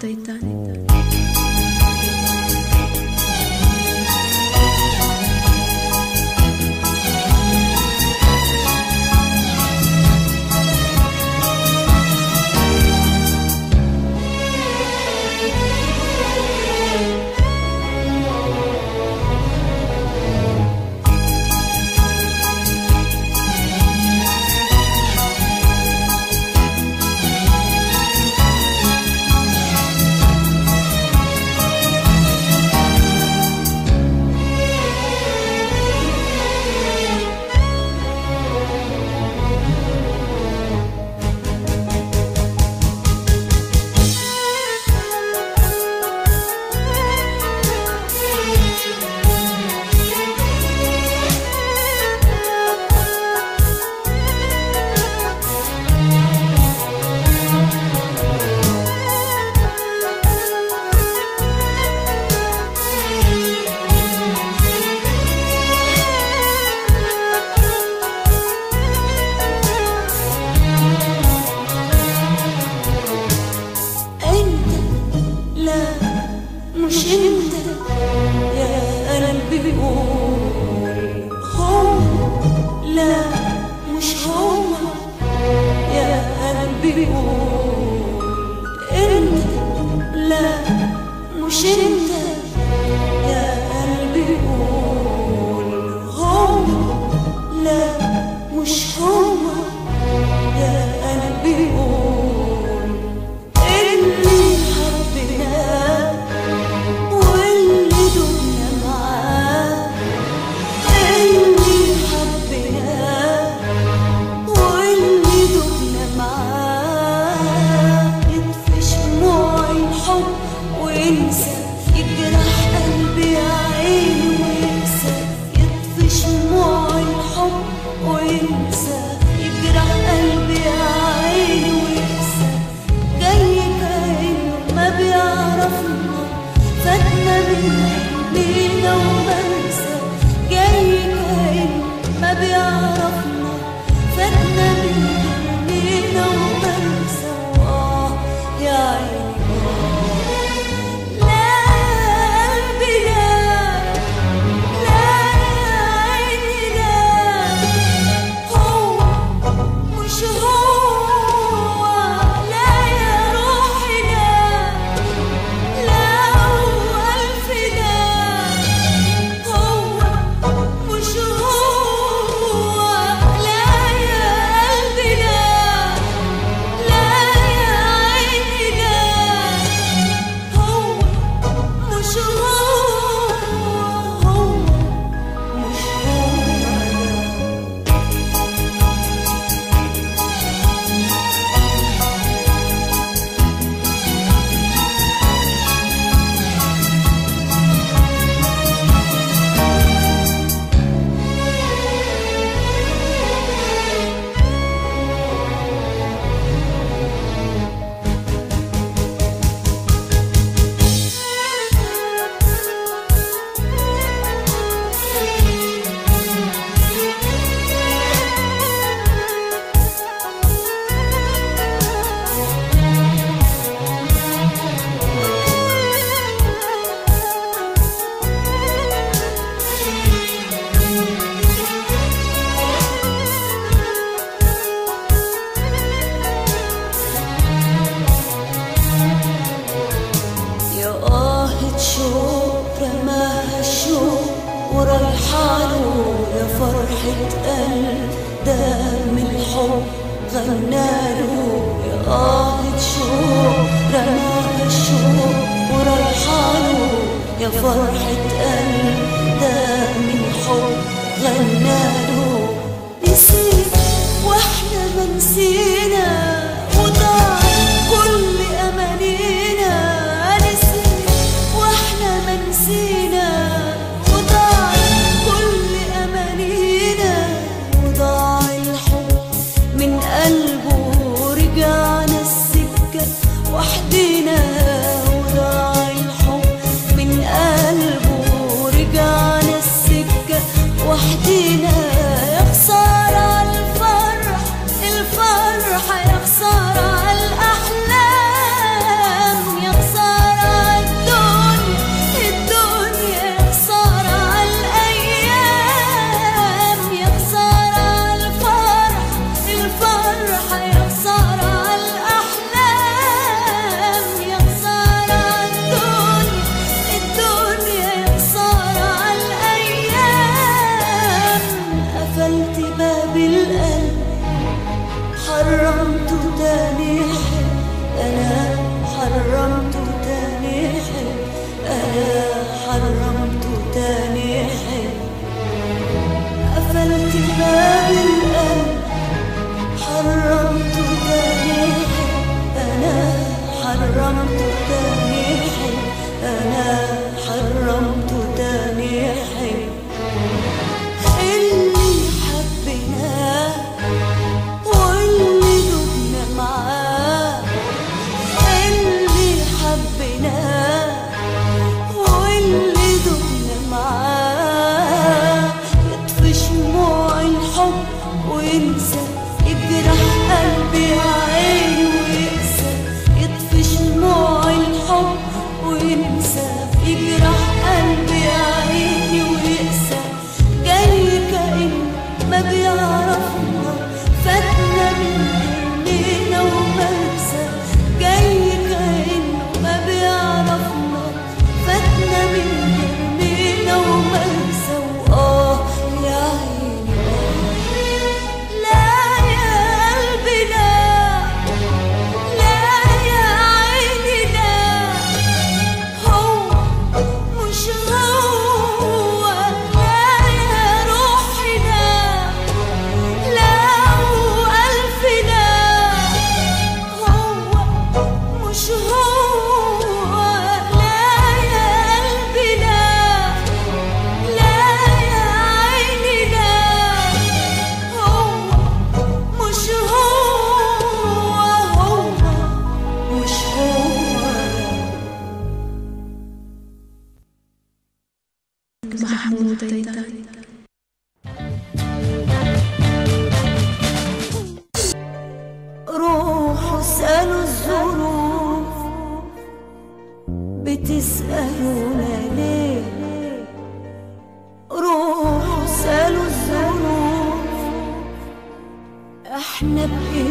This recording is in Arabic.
تايتانيك انت مش انت يا قلبي قول. هو لا مش هو يا قلبي قول. انت لا مش انت وينسى يجرح قلبي يا عيني وينسى يطفي شموع الحب وينسى. يجرح قلبي يا عيني وينسى جاي كأنه ما بيعرفنا. فاتنا من حلمينا ومنسى. جاي كأنه ما بيعرفنا. فاتنا شوق رماها الشوق وريحانه يا فرحة قلب دام الحب غناله يا آهة شوق رماها الشوق وريحانه يا فرحة محمود روحوا اسألوا الظروف بتسألونا ليه؟ روحوا اسألوا الظروف إحنا بإيه؟